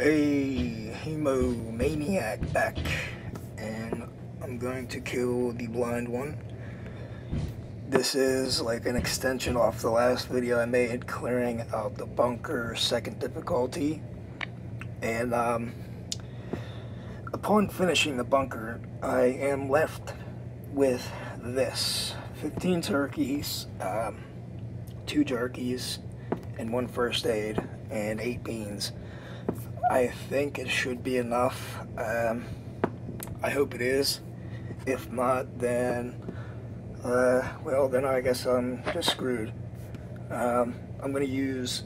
a Hemomaniac back and I'm going to kill the blind one. This is like an extension off the last video I made clearing out the bunker second difficulty. And um, upon finishing the bunker I am left with this. 15 turkeys um, two jerkies and one first aid and eight beans I think it should be enough. Um, I hope it is. If not, then, uh, well, then I guess I'm just screwed. Um, I'm going to use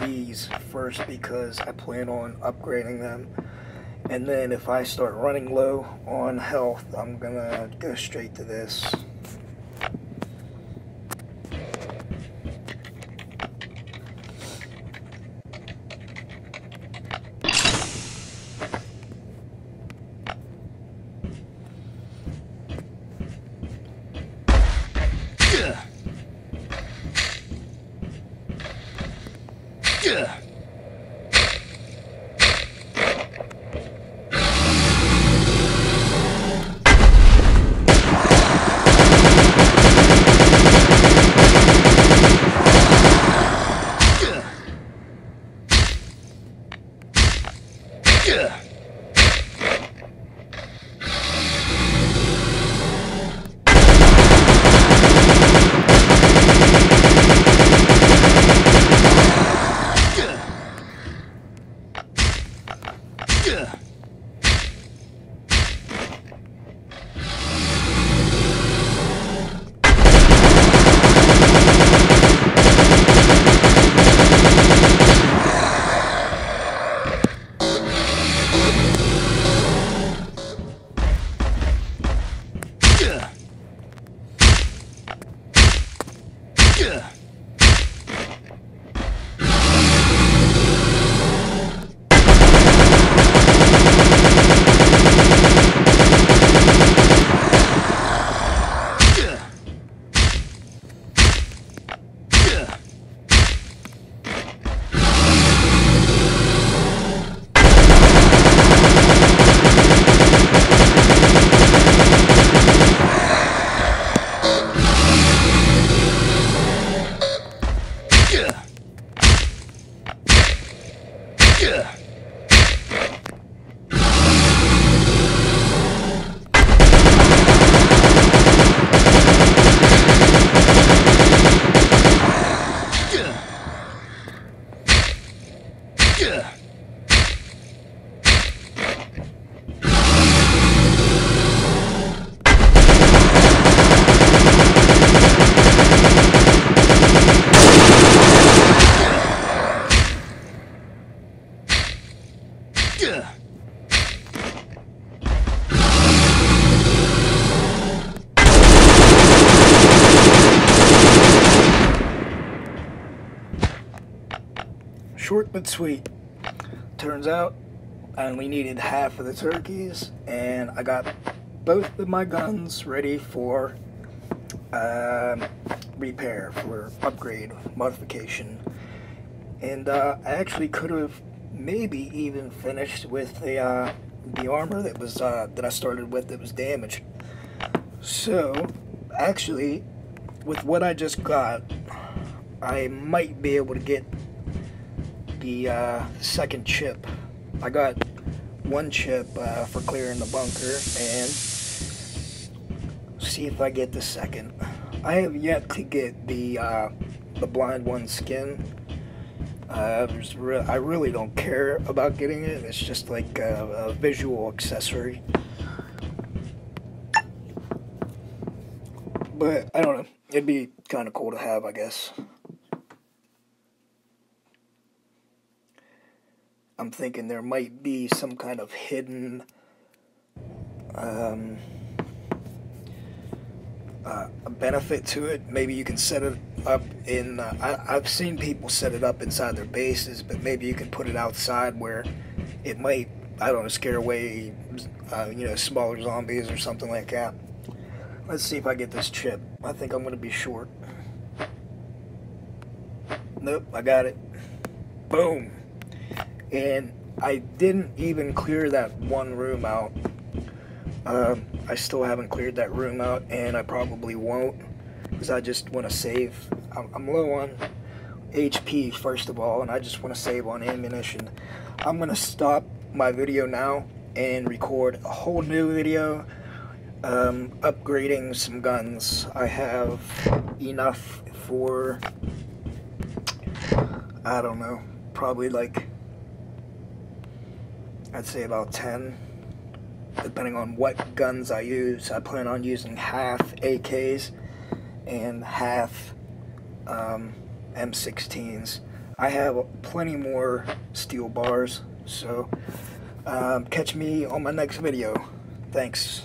these first because I plan on upgrading them. And then if I start running low on health, I'm going to go straight to this. Yeah. Yeah. Short but sweet. Turns out I only needed half of the turkeys, and I got both of my guns ready for um, repair, for upgrade, modification. And uh, I actually could have maybe even finished with the uh, the armor that was uh, that I started with that was damaged. So, actually, with what I just got, I might be able to get the uh, second chip. I got one chip uh, for clearing the bunker and see if I get the second. I have yet to get the uh, the blind one skin. Uh, I really don't care about getting it. It's just like a, a visual accessory. But I don't know. It'd be kind of cool to have, I guess. I'm thinking there might be some kind of hidden um, uh, benefit to it. Maybe you can set it up in. Uh, I, I've seen people set it up inside their bases, but maybe you can put it outside where it might, I don't know, scare away, uh, you know, smaller zombies or something like that. Let's see if I get this chip. I think I'm going to be short. Nope, I got it. Boom. And I didn't even clear that one room out. Um, I still haven't cleared that room out, and I probably won't, because I just want to save. I'm, I'm low on HP, first of all, and I just want to save on ammunition. I'm going to stop my video now and record a whole new video um, upgrading some guns. I have enough for, I don't know, probably like, I'd say about 10, depending on what guns I use. I plan on using half AKs and half um, M16s. I have plenty more steel bars, so um, catch me on my next video. Thanks.